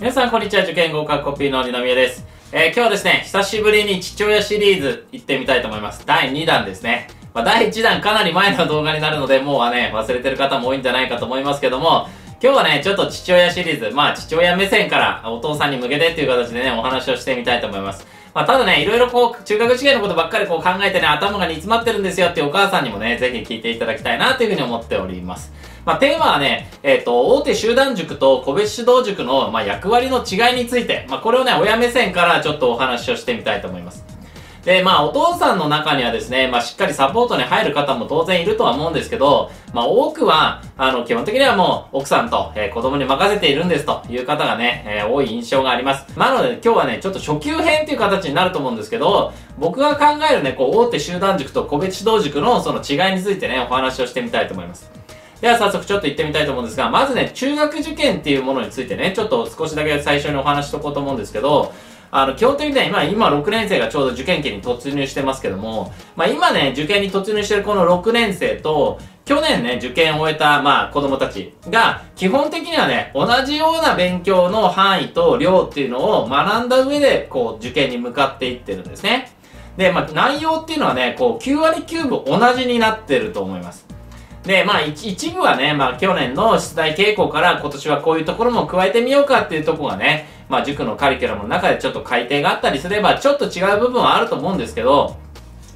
皆さんこんにちは。受験合格コピーの二宮です、えー今日はですね久しぶりに父親シリーズ行ってみたいと思います。第2弾ですね、まあ、第1弾かなり前の動画になるのでもうはね忘れてる方も多いんじゃないかと思いますけども今日はねちょっと父親シリーズまあ父親目線からお父さんに向けてっていう形でねお話をしてみたいと思います。まあ、ただね、いろいろこう、中学受験のことばっかりこう考えてね、頭が煮詰まってるんですよっていうお母さんにもね、ぜひ聞いていただきたいなというふうに思っております。まあ、テーマはね、えっ、と、大手集団塾と個別指導塾の、まあ、役割の違いについて、まあ、これをね、親目線からちょっとお話をしてみたいと思います。で、まあ、お父さんの中にはですね、まあ、しっかりサポートに入る方も当然いるとは思うんですけど、まあ、多くは、あの、基本的にはもう、奥さんと、えー子供に任せているんですという方がね、えー多い印象があります。なので、今日はね、ちょっと初級編っていう形になると思うんですけど、僕が考えるね、こう、大手集団塾と個別指導塾のその違いについてね、お話をしてみたいと思います。では早速ちょっと行ってみたいと思うんですが、まずね、中学受験っていうものについてね、ちょっと少しだけ最初にお話しとこうと思うんですけど、あの、基本的にね、今、今6年生がちょうど受験期に突入してますけども、まあ今ね、受験に突入してるこの6年生と、去年ね、受験を終えた、まあ子供たちが、基本的にはね、同じような勉強の範囲と量っていうのを学んだ上で、こう、受験に向かっていってるんですね。で、まあ内容っていうのはね、こう、9割9分同じになってると思います。で、まあ一一部はね、まあ去年の出題傾向から今年はこういうところも加えてみようかっていうところがね、まあ塾のカリキュラムの中でちょっと改定があったりすればちょっと違う部分はあると思うんですけど、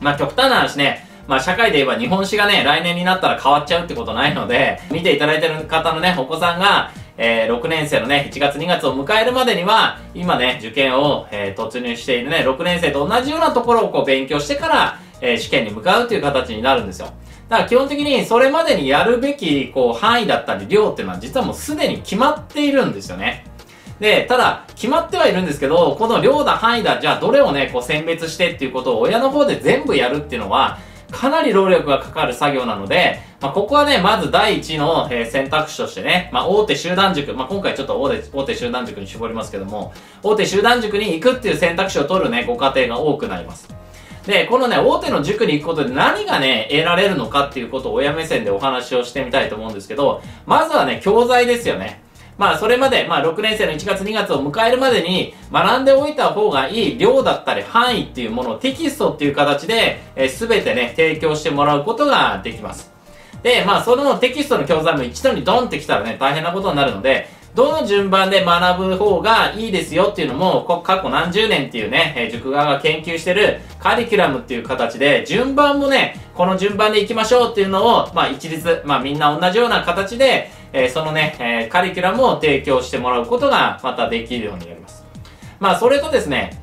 まあ極端な話ね、まあ社会で言えば日本史がね、来年になったら変わっちゃうってことないので、見ていただいてる方のね、お子さんが、えー6年生のね、1月2月を迎えるまでには、今ね、受験を、えー突入しているね、6年生と同じようなところをこう勉強してから、えー試験に向かうという形になるんですよ。だから基本的にそれまでにやるべきこう範囲だったり量っていうのは実はもうすでに決まっているんですよね。で、ただ、決まってはいるんですけど、この量だ、範囲だ、じゃあどれをね、こう選別してっていうことを親の方で全部やるっていうのは、かなり労力がかかる作業なので、まあ、ここはね、まず第一の、え選択肢としてね、まあ、大手集団塾、まあ、今回ちょっと大手大手集団塾に絞りますけども、大手集団塾に行くっていう選択肢を取るね、ご家庭が多くなります。で、このね、大手の塾に行くことで何がね、得られるのかっていうことを親目線でお話をしてみたいと思うんですけど、まずはね、教材ですよね。まあ、それまで、まあ、6年生の1月2月を迎えるまでに学んでおいた方がいい量だったり範囲っていうものをテキストっていう形で、えー、全てね、提供してもらうことができます。で、まあ、そのテキストの教材も一度にドンってきたらね、大変なことになるので、どの順番で学ぶ方がいいですよっていうのも、過去何十年っていうね、え塾側が研究してるカリキュラムっていう形で、順番もね、この順番で行きましょうっていうのを、まあ一律、まあみんな同じような形で、えーそのね、えーカリキュラムを提供してもらうことがまたできるようになります。まあそれとですね、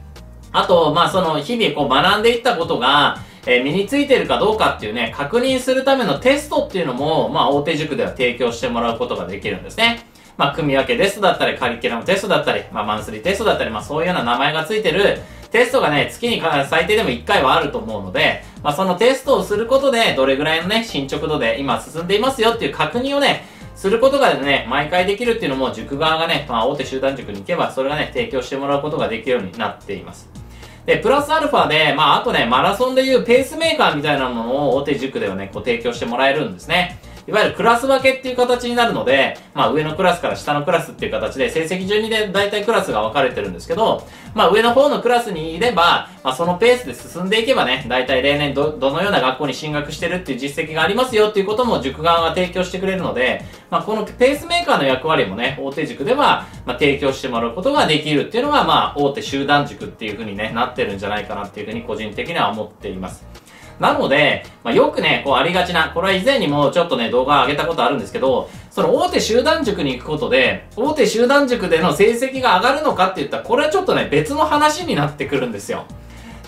あと、まあその日々こう学んでいったことが、え身についているかどうかっていうね、確認するためのテストっていうのも、まあ大手塾では提供してもらうことができるんですね。まあ組み分けテストだったり、カリキュラムテストだったり、まあマンスリーテストだったり、まあそういうような名前がついてるテストがね、月にか最低でも1回はあると思うので、まあそのテストをすることで、どれぐらいのね、進捗度で今進んでいますよっていう確認をね、することがね、毎回できるっていうのも塾側がね、まあ大手集団塾に行けば、それがね、提供してもらうことができるようになっています。で、プラスアルファで、まあ、あとね、マラソンでいうペースメーカーみたいなものを大手塾ではね、こう提供してもらえるんですね。いわゆるクラス分けっていう形になるので、まあ上のクラスから下のクラスっていう形で成績順にで大体クラスが分かれてるんですけど、まあ上の方のクラスにいれば、まあそのペースで進んでいけばね、大体例年ど、どのような学校に進学してるっていう実績がありますよっていうことも塾側が提供してくれるので、まあこのペースメーカーの役割もね、大手塾では、まあ提供してもらうことができるっていうのが、まあ大手集団塾っていう風にね、なってるんじゃないかなっていう風に個人的には思っています。なので、まあ、よくね、こうありがちな、これは以前にもちょっとね、動画上げたことあるんですけど、その大手集団塾に行くことで、大手集団塾での成績が上がるのかって言ったら、これはちょっとね、別の話になってくるんですよ。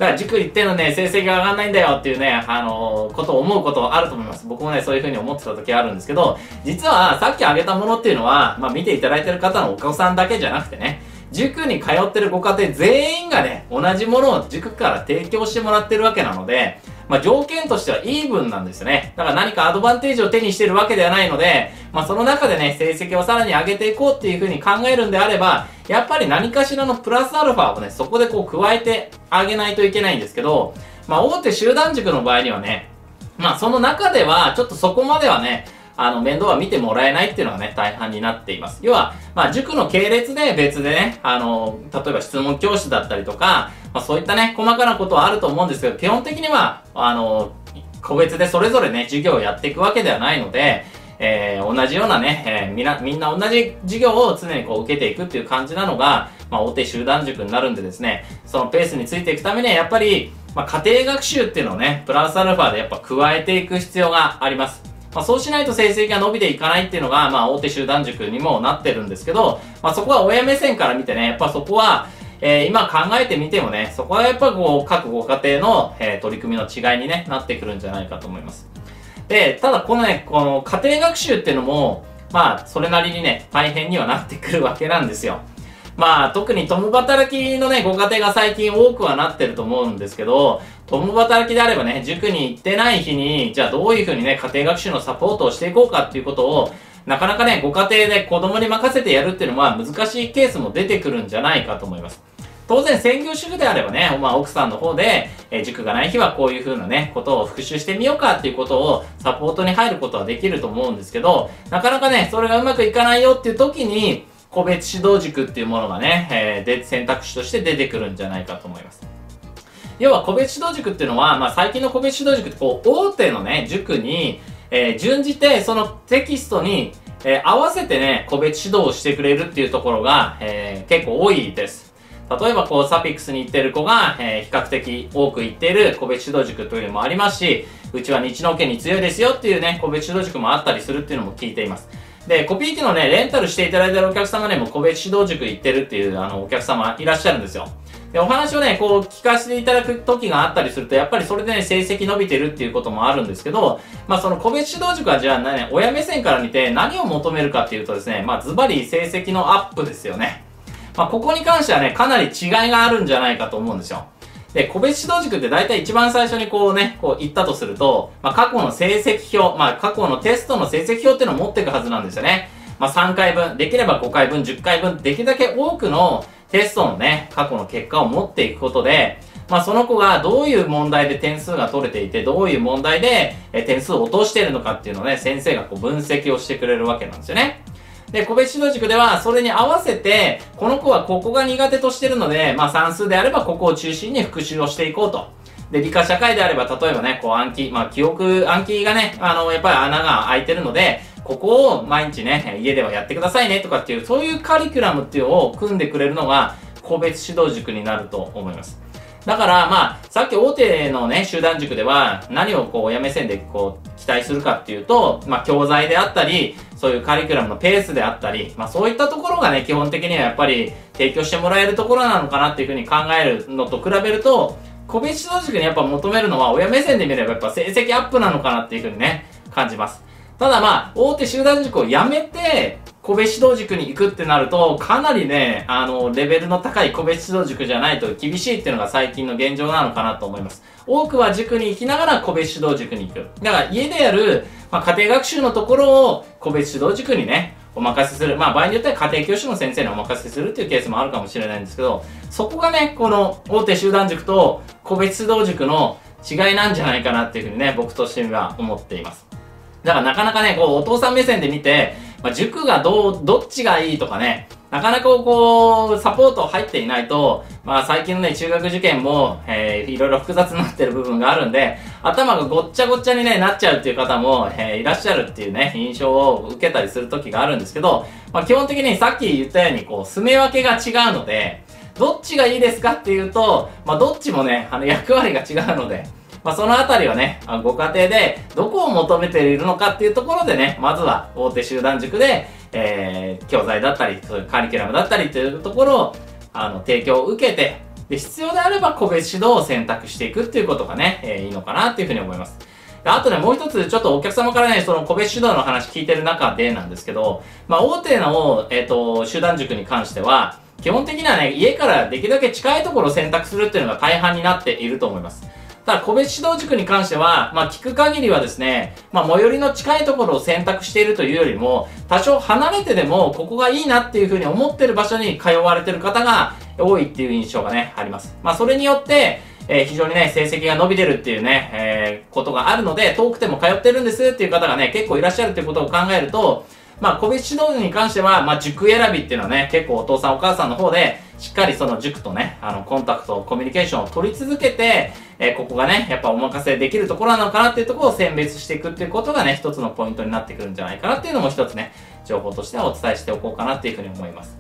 だから塾行ってのね、成績が上がんないんだよっていうね、あのーことを思うことあると思います。僕もね、そういう風に思ってた時あるんですけど、実はさっき挙げたものっていうのは、まあ見ていただいてる方のお子さんだけじゃなくてね、塾に通ってるご家庭全員がね、同じものを塾から提供してもらってるわけなので、まあ条件としてはイーブンなんですよね。だから何かアドバンテージを手にしてるわけではないので、まあその中でね、成績をさらに上げていこうっていうふうに考えるんであれば、やっぱり何かしらのプラスアルファをね、そこでこう加えてあげないといけないんですけど、まあ大手集団塾の場合にはね、まあその中では、ちょっとそこまではね、あの、面倒は見てもらえないっていうのがね、大半になっています。要は、まあ、塾の系列で別でね、あの、例えば質問教室だったりとか、まあ、そういったね、細かなことはあると思うんですけど、基本的には、あの、個別でそれぞれね、授業をやっていくわけではないので、えー、同じようなね、えー、みな、みんな同じ授業を常にこう受けていくっていう感じなのが、まあ、大手集団塾になるんでですね、そのペースについていくためには、やっぱり、まあ、家庭学習っていうのをね、プラスアルファでやっぱ加えていく必要があります。まあ、そうしないと成績が伸びていかないっていうのが、まあ、大手集団塾にもなってるんですけど、まあ、そこは親目線から見てね、やっぱそこは、えー、今考えてみてもね、そこはやっぱこう、各ご家庭の、えー、取り組みの違いにね、なってくるんじゃないかと思います。で、ただこのね、この家庭学習っていうのも、まあ、それなりにね、大変にはなってくるわけなんですよ。まあ、特に共働きのね、ご家庭が最近多くはなってると思うんですけど、共働きであればね、塾に行ってない日に、じゃあどういうふうにね、家庭学習のサポートをしていこうかっていうことを、なかなかね、ご家庭で子供に任せてやるっていうのは難しいケースも出てくるんじゃないかと思います。当然専業主婦であればね、まあ、奥さんの方で、え、塾がない日はこういう風なね、ことを復習してみようかっていうことをサポートに入ることはできると思うんですけど、なかなかね、それがうまくいかないよっていう時に、個別指導塾っていうものがね、えー、で、選択肢として出てくるんじゃないかと思います。要は個別指導塾っていうのは、まあ、最近の個別指導塾ってこう、大手のね、塾に、えー、準じて、そのテキストに、えー、合わせてね、個別指導をしてくれるっていうところが、えー、結構多いです。例えばこうサピックスに行ってる子が、えー、比較的多く行っている個別指導塾というのもありますし、うちは日農家に強いですよっていうね、個別指導塾もあったりするっていうのも聞いています。で、コピー機のね、レンタルしていただいてるお客様でも個別指導塾行ってるっていうあのお客様いらっしゃるんですよ。で、お話をね、こう聞かせていただく時があったりすると、やっぱりそれでね、成績伸びてるっていうこともあるんですけど、まあその個別指導塾はじゃあね、親目線から見て何を求めるかっていうとですね、まあズバリ成績のアップですよね。まあ、ここに関してはね、かなり違いがあるんじゃないかと思うんですよ。で、個別指導塾って大体一番最初にこうね、こう言ったとすると、まあ、過去の成績表、まあ、過去のテストの成績表っていうのを持っていくはずなんですよね。まあ、3回分、できれば5回分、10回分、できるだけ多くのテストのね、過去の結果を持っていくことで、まあ、その子がどういう問題で点数が取れていて、どういう問題で点数を落としてるのかっていうのをね、先生がこう分析をしてくれるわけなんですよね。で、個別指導塾では、それに合わせて、この子はここが苦手としてるので、まあ算数であればここを中心に復習をしていこうと。で、理科社会であれば、例えばね、こう暗記、まあ記憶、暗記がね、あの、やっぱり穴が開いてるので、ここを毎日ね、家ではやってくださいねとかっていう、そういうカリキュラムっていうのを組んでくれるのが、個別指導塾になると思います。だから、まあ、さっき大手のね、集団塾では、何をこう、親目線でこう、期待するかっていうと、まあ、教材であったり、そういうカリキュラムのペースであったり、まあ、そういったところがね、基本的にはやっぱり提供してもらえるところなのかなっていうふうに考えるのと比べると、個別指導塾にやっぱ求めるのは、親目線で見ればやっぱ成績アップなのかなっていうふうにね、感じます。ただまあ、大手集団塾をやめて、個別指導塾に行くってなると、かなりね、あの、レベルの高い個別指導塾じゃないと厳しいっていうのが最近の現状なのかなと思います。多くは塾に行きながら個別指導塾に行く。だから家でやる、まあ、家庭学習のところを個別指導塾にね、お任せする。まあ場合によっては家庭教師の先生にお任せするっていうケースもあるかもしれないんですけど、そこがね、この大手集団塾と個別指導塾の違いなんじゃないかなっていうふうにね、僕としては思っています。だからなかなかね、こう、お父さん目線で見て、まあ、塾がどう、どっちがいいとかね、なかなかこう、サポート入っていないと、まあ最近のね、中学受験も、えー、いろいろ複雑になってる部分があるんで、頭がごっちゃごっちゃにね、なっちゃうっていう方も、えー、いらっしゃるっていうね、印象を受けたりする時があるんですけど、まあ基本的にさっき言ったように、こう、住め分けが違うので、どっちがいいですかっていうと、まあどっちもね、あの役割が違うので、まあ、そのあたりはね、ご家庭でどこを求めているのかっていうところでね、まずは大手集団塾で、えー、教材だったり、そういうカリキュラムだったりっていうところを、あの、提供を受けて、で、必要であれば個別指導を選択していくっていうことがね、えー、いいのかなっていうふうに思います。であとね、もう一つ、ちょっとお客様からね、その個別指導の話聞いてる中でなんですけど、まあ、大手の、えっ、ー、と、集団塾に関しては、基本的にはね、家からできるだけ近いところを選択するっていうのが大半になっていると思います。ただ、個別指導塾に関しては、まあ、聞く限りはですね、まあ、最寄りの近いところを選択しているというよりも、多少離れてでも、ここがいいなっていうふうに思ってる場所に通われてる方が多いっていう印象がね、あります。まあ、それによって、えー、非常にね、成績が伸びてるっていうね、えー、ことがあるので、遠くても通ってるんですっていう方がね、結構いらっしゃるっていうことを考えると、まあ、個別指導に関しては、まあ、塾選びっていうのはね、結構お父さんお母さんの方で、しっかりその塾とね、あの、コンタクト、コミュニケーションを取り続けて、えー、ここがね、やっぱお任せできるところなのかなっていうところを選別していくっていうことがね、一つのポイントになってくるんじゃないかなっていうのも一つね、情報としてはお伝えしておこうかなっていうふうに思います。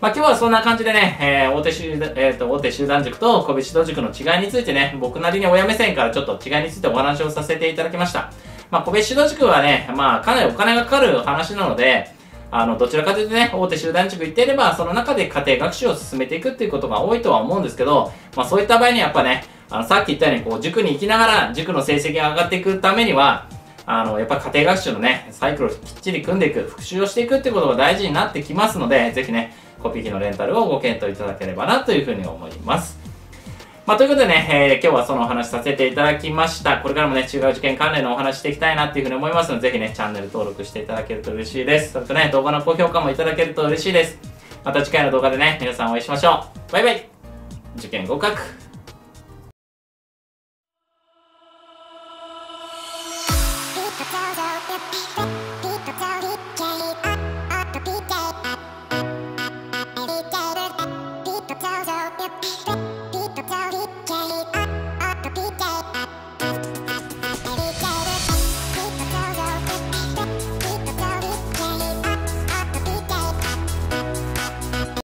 まあ、今日はそんな感じでね、えー、大手集団、えっ、ー、と、大手集団塾と個別指導塾の違いについてね、僕なりに親目線からちょっと違いについてお話をさせていただきました。まあ、個別指導塾はね、まあ、かなりお金がかかる話なので、あの、どちらかというとね、大手集団塾行っていれば、その中で家庭学習を進めていくっていうことが多いとは思うんですけど、まあそういった場合にやっぱね、あの、さっき言ったように、こう、塾に行きながら、塾の成績が上がっていくためには、あの、やっぱ家庭学習のね、サイクルをきっちり組んでいく、復習をしていくっていうことが大事になってきますので、ぜひね、コピー機のレンタルをご検討いただければなというふうに思います。まあ、ということでね、えー、今日はそのお話させていただきました。これからもね、中学受験関連のお話していきたいなっていうふうに思いますので、ぜひね、チャンネル登録していただけると嬉しいです。それとね、動画の高評価もいただけると嬉しいです。また次回の動画でね、皆さんお会いしましょう。バイバイ受験合格